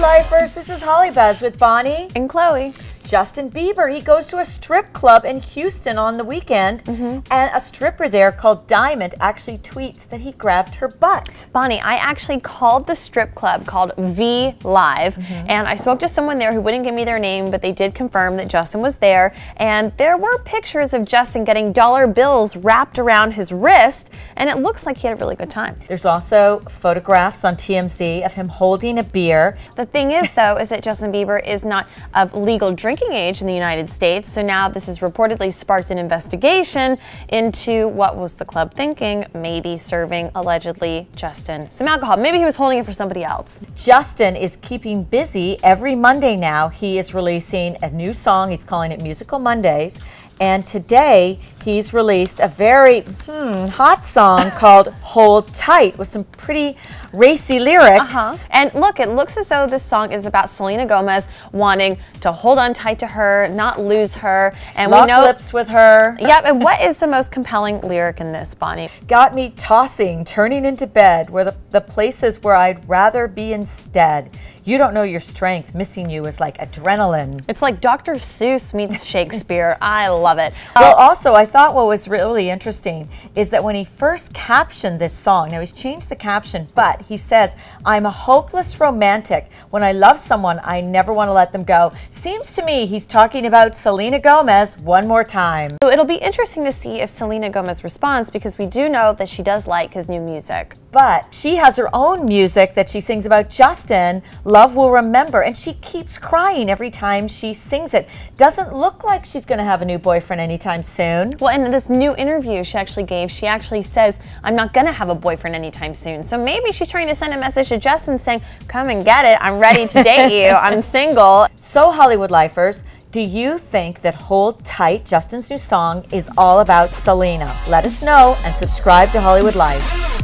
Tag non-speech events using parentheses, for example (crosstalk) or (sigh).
lifers, this is Holly Buzz with Bonnie and Chloe. Justin Bieber. He goes to a strip club in Houston on the weekend, mm -hmm. and a stripper there called Diamond actually tweets that he grabbed her butt. Bonnie, I actually called the strip club called V Live, mm -hmm. and I spoke to someone there who wouldn't give me their name, but they did confirm that Justin was there, and there were pictures of Justin getting dollar bills wrapped around his wrist, and it looks like he had a really good time. There's also photographs on TMZ of him holding a beer. The thing is, though, is that Justin Bieber is not of legal drinking drinking age in the United States. So now this has reportedly sparked an investigation into what was the club thinking, maybe serving allegedly Justin some alcohol. Maybe he was holding it for somebody else. Justin is keeping busy every Monday now. He is releasing a new song. He's calling it Musical Mondays. And today he's released a very hmm, hot song (laughs) called Hold Tight with some pretty racy lyrics. Uh -huh. And look, it looks as though this song is about Selena Gomez wanting to hold on tight to her, not lose her. And Lock we know lips with her. (laughs) Yep. And what is the most compelling lyric in this, Bonnie? Got me tossing, turning into bed, where the, the places where I'd rather be instead. You don't know your strength. Missing you is like adrenaline. It's like Dr. Seuss meets (laughs) Shakespeare. I love it. Well, also, I thought what was really interesting is that when he first captioned this song, now he's changed the caption, but he says, I'm a hopeless romantic. When I love someone, I never want to let them go. Seems to me he's talking about Selena Gomez one more time. So it'll be interesting to see if Selena Gomez responds because we do know that she does like his new music. But she has her own music that she sings about Justin, Love Will Remember, and she keeps crying every time she sings it. Doesn't look like she's going to have a new boyfriend anytime soon. Well, in this new interview she actually gave, she actually says, I'm not going to have a boyfriend anytime soon. So maybe she's trying to send a message to Justin saying, come and get it. I'm ready to date you. (laughs) I'm single. So, Hollywood lifers, do you think that Hold Tight, Justin's new song, is all about Selena? Let us know and subscribe to Hollywood Life.